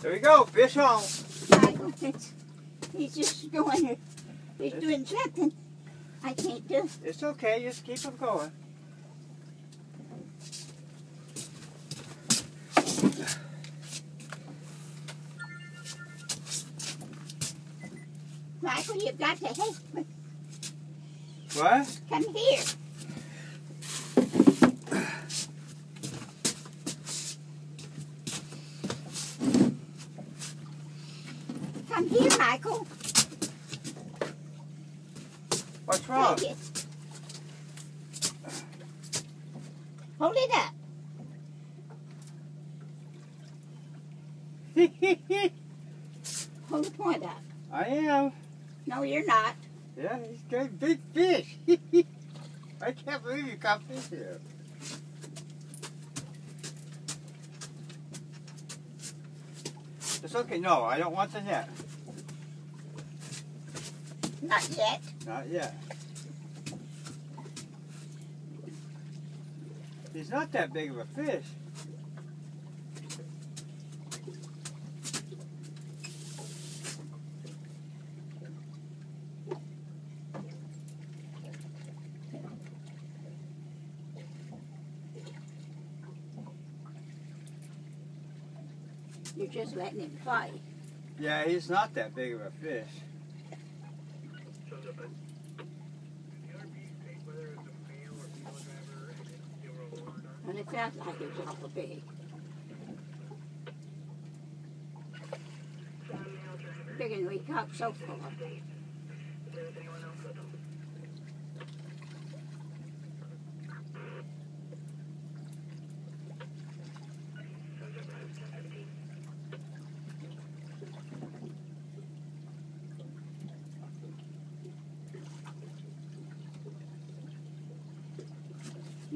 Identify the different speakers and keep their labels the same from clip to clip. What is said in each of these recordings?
Speaker 1: There we go, fish on.
Speaker 2: Michael, he's just doing, he's doing something I can't do.
Speaker 1: It's okay, just keep him going.
Speaker 2: Michael, you've got to help me.
Speaker 1: What?
Speaker 2: Come here. Come here, Michael.
Speaker 1: What's wrong?
Speaker 2: Take it. Hold it up. Hold the point up.
Speaker 1: I am.
Speaker 2: No, you're not.
Speaker 1: Yeah, he's got a big fish. I can't believe you caught fish here. It's okay. No, I don't want the net.
Speaker 2: Not yet.
Speaker 1: Not yet. He's not that big of a fish.
Speaker 2: You're just letting him play.
Speaker 1: Yeah, he's not that big of a fish.
Speaker 2: And it sounds like it was awful big. Bigger than we caught so far.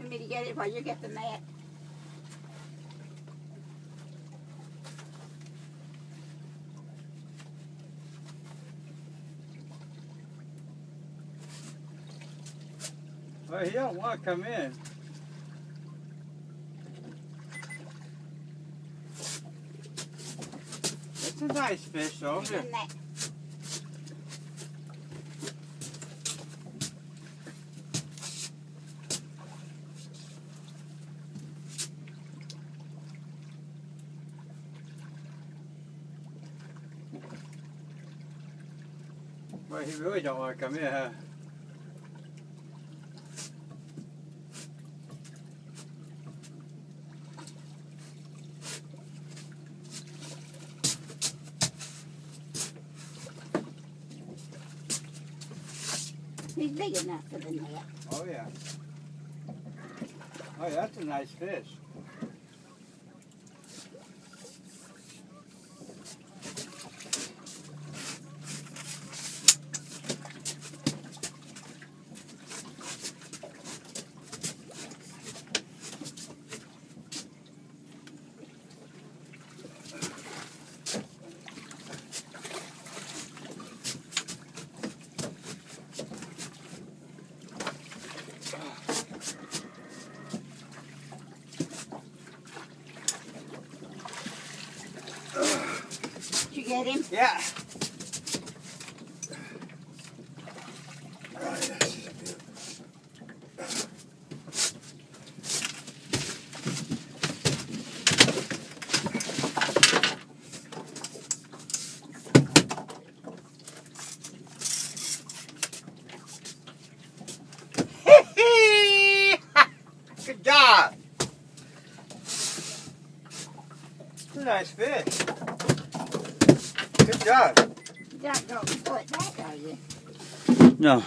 Speaker 2: Me to get it while you get the mat?
Speaker 1: Well, he don't want to come in. It's a nice fish, though.
Speaker 2: Get in that.
Speaker 1: Well, he really don't want to come in, huh?
Speaker 2: He's big enough for the net.
Speaker 1: Oh, yeah. Oh, that's a nice fish.
Speaker 2: Get him?
Speaker 1: Yeah. Good job. Nice fish. Good job.
Speaker 2: You don't go throw it back, are you?
Speaker 1: No.